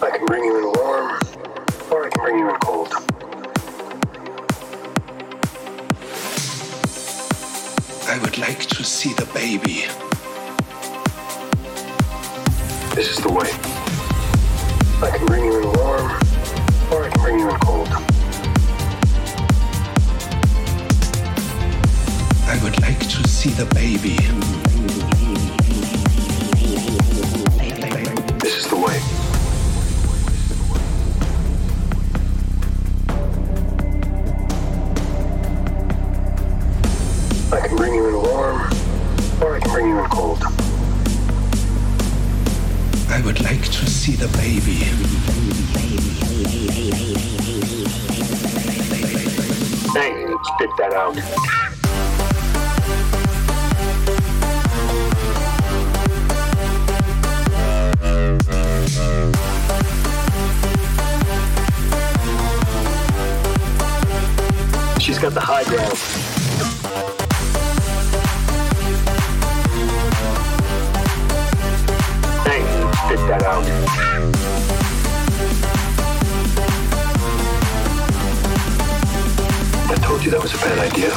I can bring you in warm, or I can bring you in cold. I would like to see the baby. This is the way. I can bring you in warm, or I can bring you in cold. I would like to see the baby. This is the way. I can bring you in warm, or I can bring you in cold. I would like to see the baby. Hey, spit that out. She's got the high ground. Hey, spit that out. I told you that was a bad idea.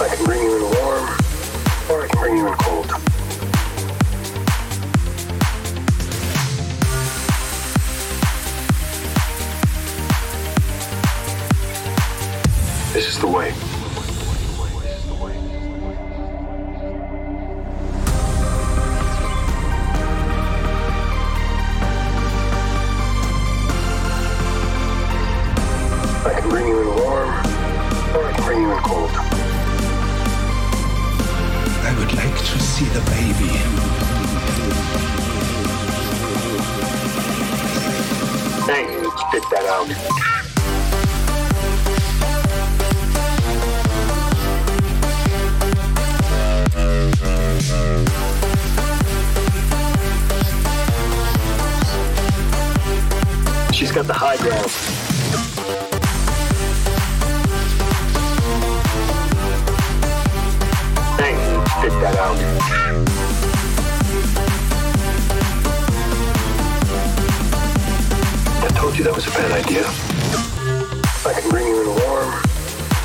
I can bring you in warm, the way I can bring you in warm or I can bring you in cold. I would like to see the baby. Hey, spit that out. She's got the high ground. Hey, spit that out. I told you that was a bad idea. I can bring you in warm,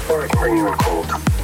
or I can bring you in cold.